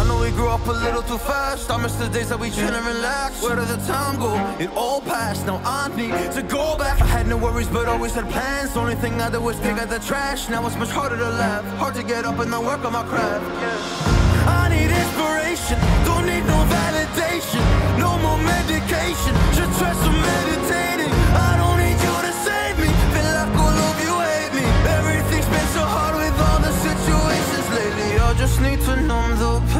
I know we grew up a little too fast. I miss the days that we chill and relax. Where did the time go? It all passed. Now I need to go back. I had no worries, but always had plans. Only thing I did was pick out the trash. Now it's much harder to laugh. Hard to get up and then work on my craft. Yeah. I need inspiration. Don't need no validation. No more medication. Just try some meditating. I don't need you to save me. Feel like all of you hate me. Everything's been so hard with all the situations lately. I just need to numb the pain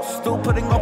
Still putting up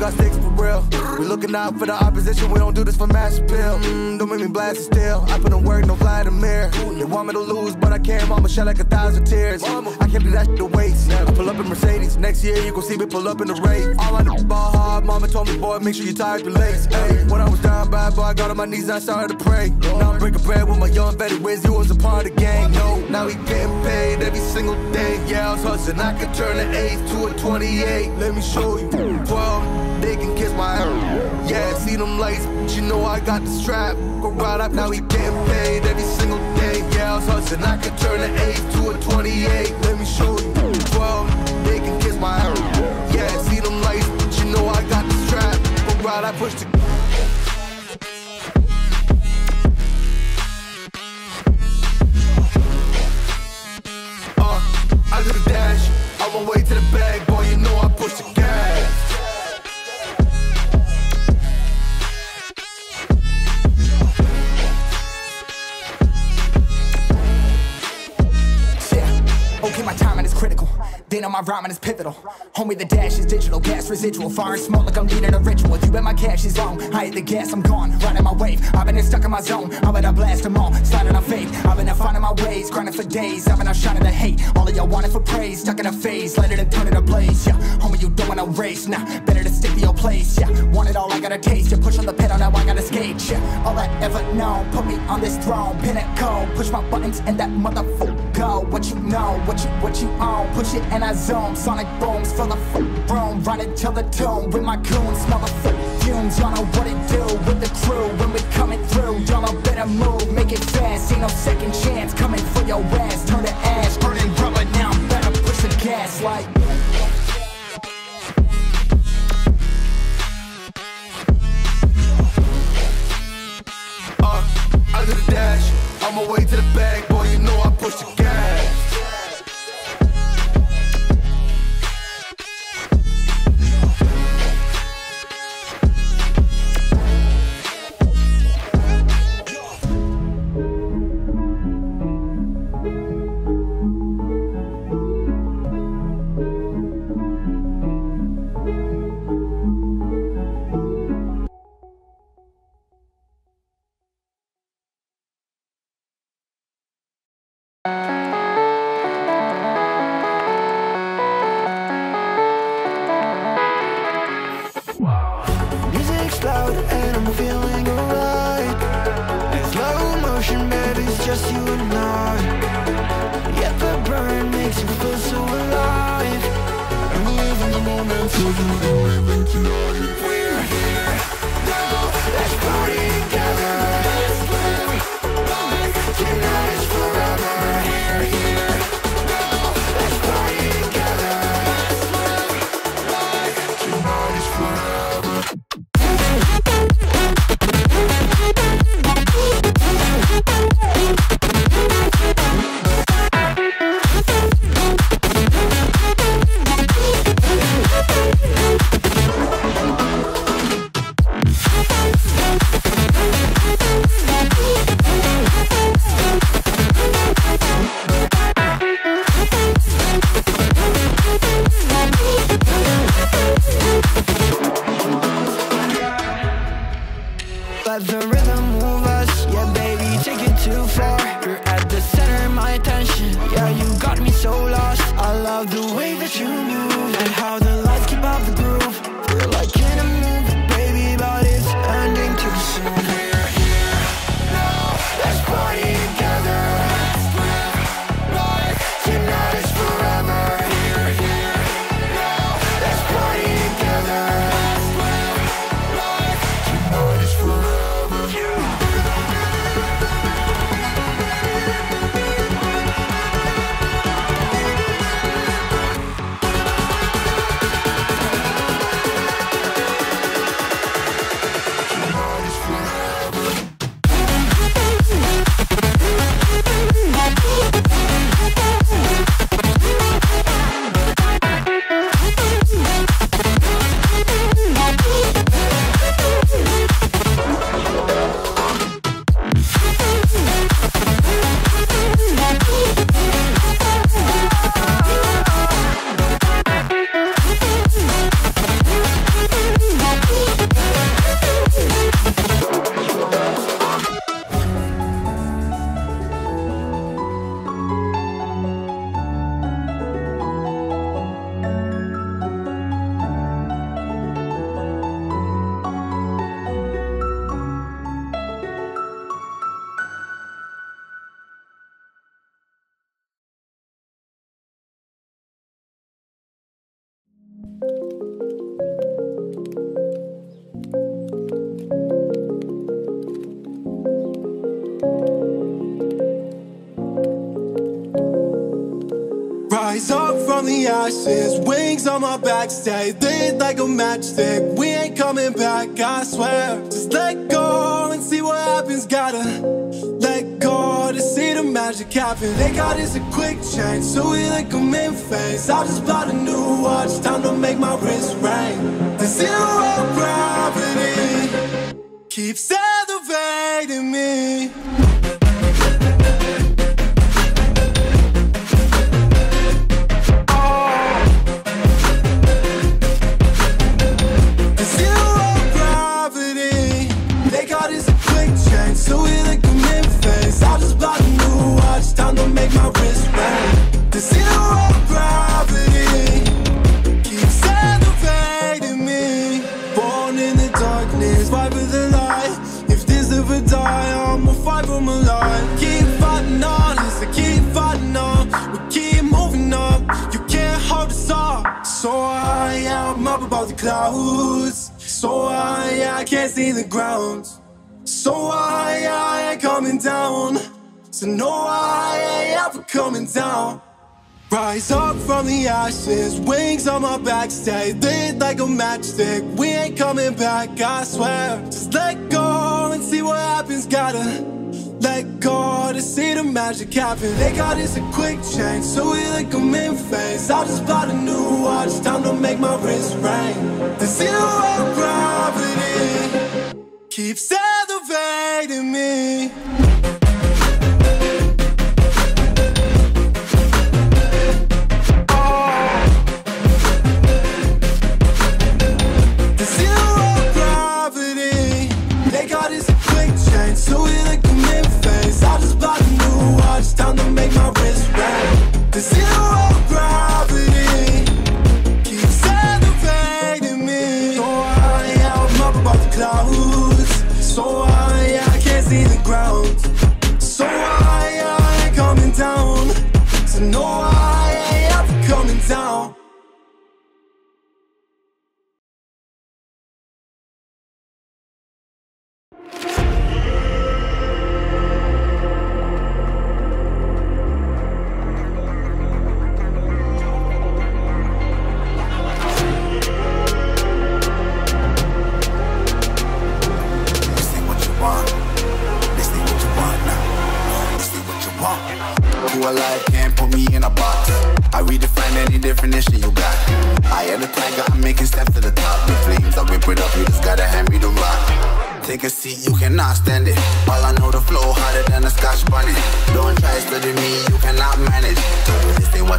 got for real. We looking out for the opposition. We don't do this for mass appeal. Mm, don't make me blast it still. I put in work, no fly the mirror. They want me to lose, but I can't. Mama shed like a thousand tears. I can't do that shit to waste. I pull up in Mercedes. Next year you gon' see me pull up in the race. All I is ball hard. Mama told me, boy, make sure you tie up your legs. Hey, when I was down bad, boy, I got on my knees and I started to pray. Now I'm breaking bread with my young Betty Wiz. You was a part of the gang. No, now he getting paid every single day. Yeah, I was hustling. I could turn an 8 to a 28. Let me show you. 12, they can kiss my ass. Yeah, see them lights, but you know I got the strap. Go right up, now he getting paid every single day. Yeah, I was hustling. I could turn an 8 to a 28. Let me show you. 12, they can kiss my ass. Yeah, see them lights, but you know I got the strap. Go right, I push the Uh, I do the dash, on my way to the bag, boy, you know I push the gas. Then on my rhyming is pivotal. Homie, the dash is digital, gas residual. Fire and smoke like I'm needing a ritual. You bet my cash is on. I hit the gas, I'm gone. Riding my wave. I've been stuck in my zone. I bet I blast them all. Sliding on faith. I've been finding my ways. Grinding for days. I've been out shining the hate. All of y'all wanted for praise. Stuck in a phase. And turn it a blaze. Yeah. Homie, you don't wanna race. Nah, better to stick to your place. Yeah. Want it all, I gotta taste. You push on the pedal, now I gotta skate. Yeah. All I ever known. Put me on this throne. Pinnacle. Push my buttons and that motherfucker go. What you know, what you, what you own. Push it and I zone. Sonic booms for the f- room. Run it till the tomb with my goons. Smell the f- fumes. Y'all know what it do with the crew when we coming through. Y'all know better move, make it fast. Ain't no second chance coming for your ass. Turn to ash, burning rubber. Now I'm better push the gas like. Uh, I do the dash, on my way to the bag, boy, you know I push the on my back, stay lit like a matchstick. We ain't coming back, I swear. Just let go and see what happens. Gotta let go to see the magic happen. They got us a quick change, so we like them in phase. I just bought a new watch, time to make my wrist ring. The zero gravity keeps elevating me. So high, I can't see the ground. So high, I ain't coming down. So no, I ain't ever coming down. Rise up from the ashes, wings on my back, stay lit like a matchstick. We ain't coming back, I swear. Just let go and see what happens. Gotta let go to see the magic happen. They got us a quick change, so we like them in phase. I just bought a new watch, time to make my wrist ring. The zero gravity keeps elevating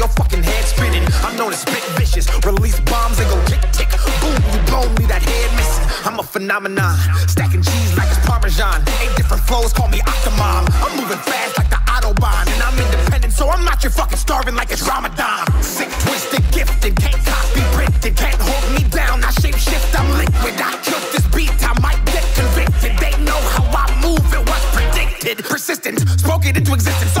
Your fucking head spinning. I'm known as spit vicious. Release bombs and go tick tick. Boom, you blown me that head missing. I'm a phenomenon. Stacking cheese like it's Parmesan. Eight different flows, call me Octomom. I'm moving fast like the Autobahn. And I'm independent, so I'm not your fucking starving like it's Ramadan. Sick, twisted, gifted. Can't copy, printed. Can't hold me down. I shape shift, I'm liquid. I killed this beat. I might get convicted. They know how I move. It was predicted. Persistent, spoke it into existence. So